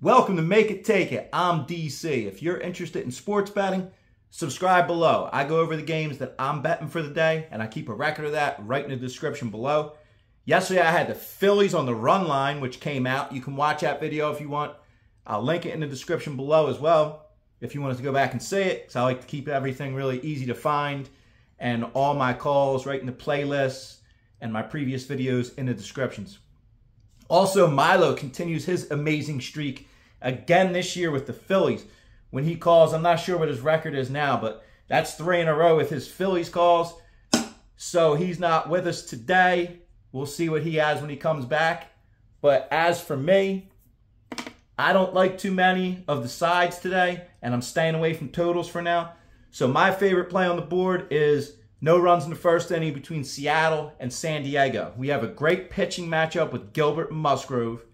Welcome to Make It Take It. I'm DC. If you're interested in sports betting, subscribe below. I go over the games that I'm betting for the day, and I keep a record of that right in the description below. Yesterday, I had the Phillies on the run line, which came out. You can watch that video if you want. I'll link it in the description below as well if you wanted to go back and see it, because I like to keep everything really easy to find and all my calls right in the playlists and my previous videos in the descriptions. Also, Milo continues his amazing streak again this year with the Phillies. When he calls, I'm not sure what his record is now, but that's three in a row with his Phillies calls. So he's not with us today. We'll see what he has when he comes back. But as for me, I don't like too many of the sides today, and I'm staying away from totals for now. So my favorite play on the board is no runs in the first inning between Seattle and San Diego. We have a great pitching matchup with Gilbert and Musgrove.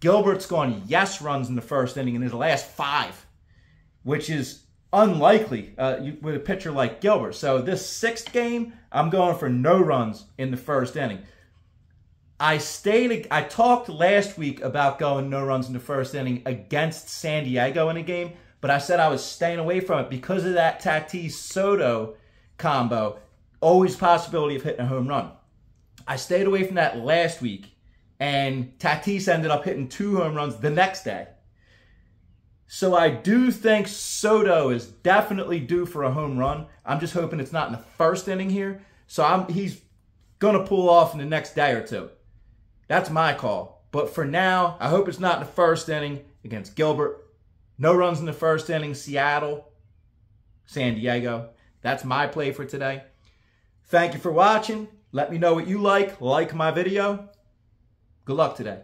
Gilbert's gone yes runs in the first inning in his last five, which is unlikely uh, with a pitcher like Gilbert. So this sixth game, I'm going for no runs in the first inning. I stayed. I talked last week about going no runs in the first inning against San Diego in a game, but I said I was staying away from it because of that Tatis Soto combo. Always possibility of hitting a home run. I stayed away from that last week and Tatis ended up hitting two home runs the next day. So I do think Soto is definitely due for a home run. I'm just hoping it's not in the first inning here. So I'm he's gonna pull off in the next day or two. That's my call. But for now, I hope it's not in the first inning against Gilbert. No runs in the first inning, Seattle, San Diego. That's my play for today. Thank you for watching. Let me know what you like. Like my video. Good luck today.